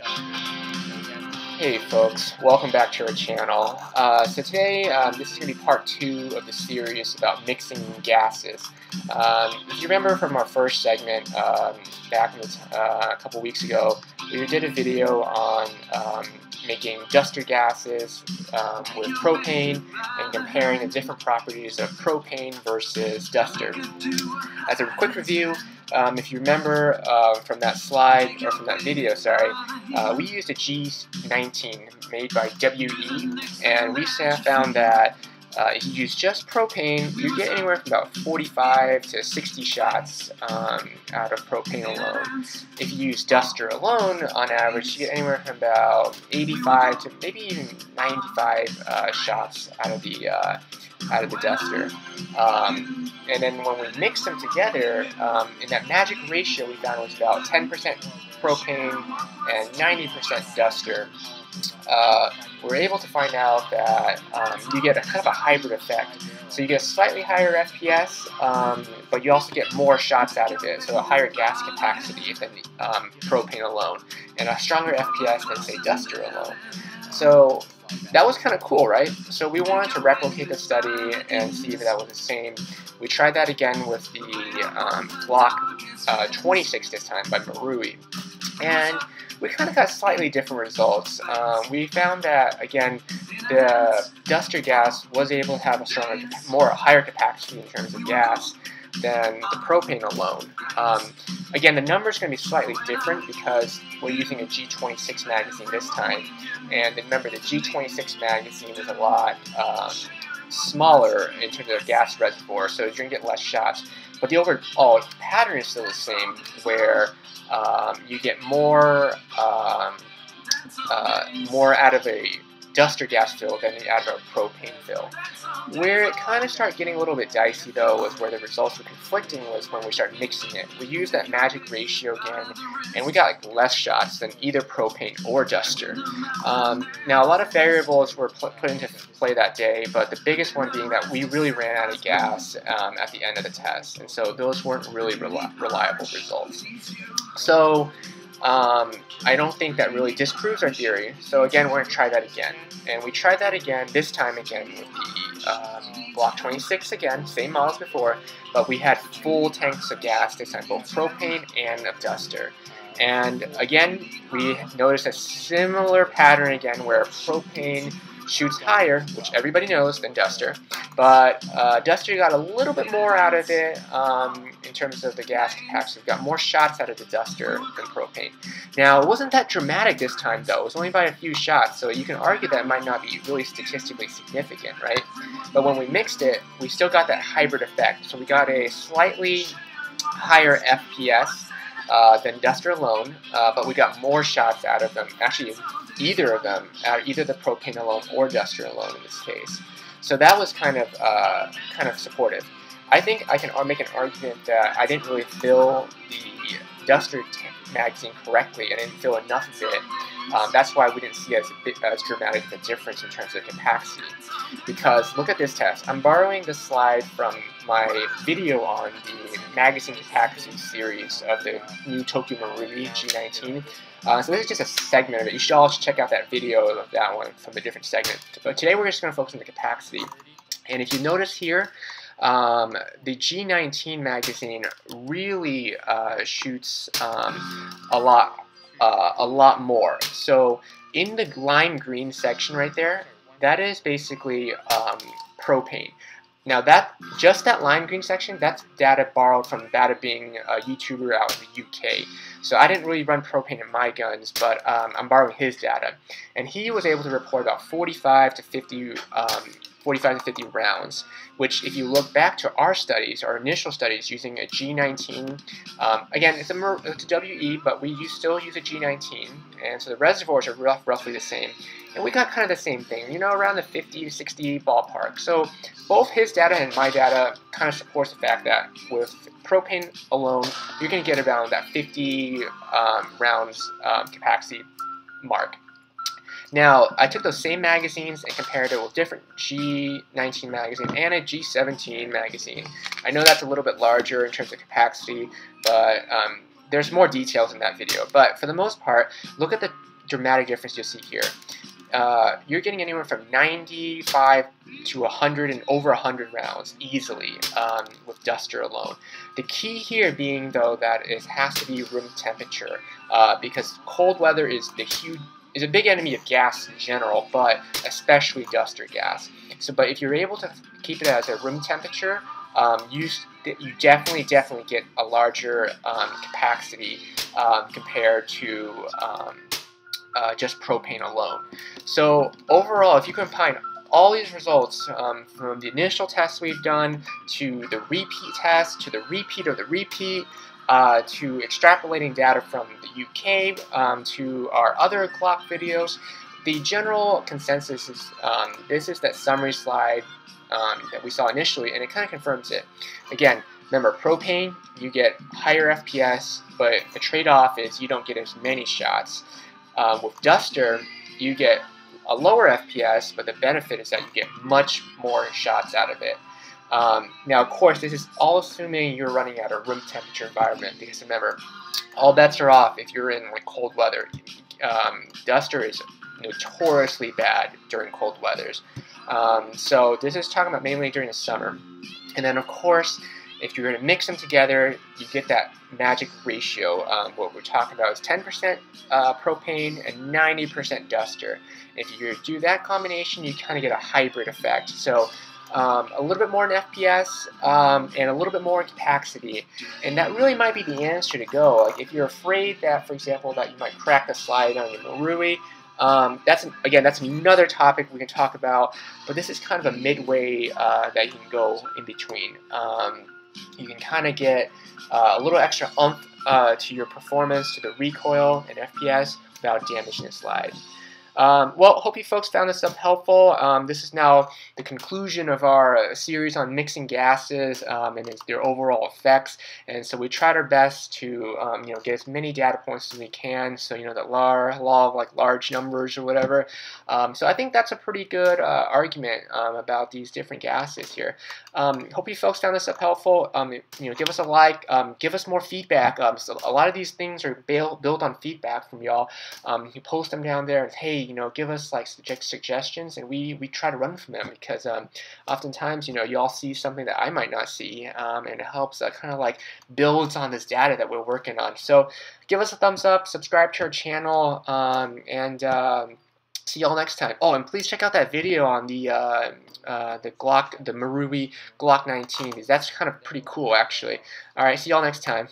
Hey folks, welcome back to our channel. Uh, so today, um, this is going to be part two of the series about mixing gases. Um, if you remember from our first segment um, back the, uh, a couple weeks ago, we did a video on um, making duster gases um, with propane and comparing the different properties of propane versus duster. As a quick review, um, if you remember uh, from that slide, or from that video, sorry, uh, we used a G19 made by WE, and we found that uh, if you use just propane, you get anywhere from about 45 to 60 shots um, out of propane alone. If you use duster alone, on average, you get anywhere from about 85 to maybe even 95 uh, shots out of the uh, out of the duster. Um, and then when we mix them together, um, in that magic ratio we found was about 10% propane and 90% duster. Uh, we're able to find out that um, you get a kind of a hybrid effect. So you get a slightly higher FPS, um, but you also get more shots out of it, so a higher gas capacity than um, propane alone, and a stronger FPS than, say, duster alone. So that was kind of cool, right? So we wanted to replicate the study and see if that was the same. We tried that again with the um, Glock uh, 26 this time by Marui. And we kind of got slightly different results. Um, we found that, again, the duster gas was able to have a stronger, more higher capacity in terms of gas than the propane alone. Um, again, the number is going to be slightly different because we're using a G26 magazine this time. And remember, the G26 magazine is a lot um, smaller in terms of gas reservoir, so you're going to get less shots. But the overall pattern is still the same, where um, you get more um, uh, more out of a duster gas fill than the Admiral propane fill. Where it kind of started getting a little bit dicey though was where the results were conflicting was when we started mixing it. We used that magic ratio again and we got like less shots than either propane or duster. Um, now a lot of variables were put into play that day, but the biggest one being that we really ran out of gas um, at the end of the test, and so those weren't really reli reliable results. So um, I don't think that really disproves our theory. So again, we're going to try that again. And we tried that again, this time again with the um, Glock 26 again, same model as before, but we had full tanks of gas, this time both propane and of duster. And again, we noticed a similar pattern again where propane shoots higher, which everybody knows, than Duster. But uh, Duster got a little bit more out of it um, in terms of the gas capacity. Got more shots out of the Duster than propane. Now, it wasn't that dramatic this time, though. It was only by a few shots, so you can argue that might not be really statistically significant, right? But when we mixed it, we still got that hybrid effect. So we got a slightly higher FPS uh, than Duster alone, uh, but we got more shots out of them. Actually, either of them, either the propane alone or duster alone in this case. So that was kind of uh, kind of supportive. I think I can make an argument that I didn't really fill the duster magazine correctly. I didn't fill enough of it. Um, that's why we didn't see as, bit, as dramatic of a difference in terms of capacity. Because look at this test. I'm borrowing this slide from my video on the magazine capacity series of the new Tokyo Marui G19. Uh, so this is just a segment of it. You should all check out that video of that one from a different segment. But today we're just going to focus on the capacity. And if you notice here, um, the G19 magazine really uh, shoots um, a lot, uh, a lot more. So in the lime green section right there, that is basically um, propane. Now that just that lime green section, that's data borrowed from data being a YouTuber out in the UK. So I didn't really run propane in my guns, but um, I'm borrowing his data. And he was able to report about 45 to 50 um, 45 to 50 rounds, which if you look back to our studies, our initial studies using a G19, um, again, it's a, it's a WE, but we use, still use a G19, and so the reservoirs are rough, roughly the same. And we got kind of the same thing, you know, around the 50 to 60 ballpark. So both his data and my data kind of supports the fact that with propane alone, you're going to get around that 50 um, rounds um, capacity mark. Now, I took those same magazines and compared it with different G19 magazine and a G17 magazine. I know that's a little bit larger in terms of capacity, but um, there's more details in that video, but for the most part, look at the dramatic difference you'll see here. Uh, you're getting anywhere from 95 to 100 and over 100 rounds easily um, with Duster alone. The key here being though that it has to be room temperature uh, because cold weather is the huge is a big enemy of gas in general, but especially Duster gas. So, but if you're able to keep it at a room temperature, um, you you definitely definitely get a larger um, capacity um, compared to um, uh, just propane alone. So overall, if you combine all these results um, from the initial tests we've done to the repeat test to the repeat of the repeat uh, to extrapolating data from the UK um, to our other Glock videos, the general consensus is um, this is that summary slide um, that we saw initially, and it kind of confirms it. Again, remember propane, you get higher FPS, but the trade-off is you don't get as many shots. Um, with Duster, you get a lower FPS, but the benefit is that you get much more shots out of it. Um, now, of course, this is all assuming you're running at a room temperature environment, because remember, all bets are off if you're in like cold weather. Um, Duster is notoriously bad during cold weathers. Um, so this is talking about mainly during the summer. And then, of course, if you're going to mix them together, you get that magic ratio. Um, what we're talking about is 10% uh, propane and 90% duster. If you do that combination, you kind of get a hybrid effect. So um, a little bit more in FPS um, and a little bit more in capacity. And that really might be the answer to go. Like if you're afraid that, for example, that you might crack the slide on your Marui, um, that's again, that's another topic we can talk about. But this is kind of a midway uh, that you can go in between. Um, you can kind of get uh, a little extra umph uh, to your performance, to the recoil and FPS without damaging the slide. Um, well, hope you folks found this stuff helpful. Um, this is now the conclusion of our uh, series on mixing gases um, and their overall effects. And so we tried our best to, um, you know, get as many data points as we can. So you know that law, law of like large numbers or whatever. Um, so I think that's a pretty good uh, argument um, about these different gases here. hope you folks found this stuff helpful. you know, give us a like. give us more feedback. so a lot of these things are built on feedback from y'all. you post them down there and hey you know, give us like suggestions, and we we try to run from them because um, oftentimes, you know, you all see something that I might not see, um, and it helps uh, kind of like builds on this data that we're working on. So, give us a thumbs up, subscribe to our channel, um, and. Um, see y'all next time. Oh, and please check out that video on the uh, uh, the Glock, the Marui Glock 19. That's kind of pretty cool, actually. All right, see y'all next time.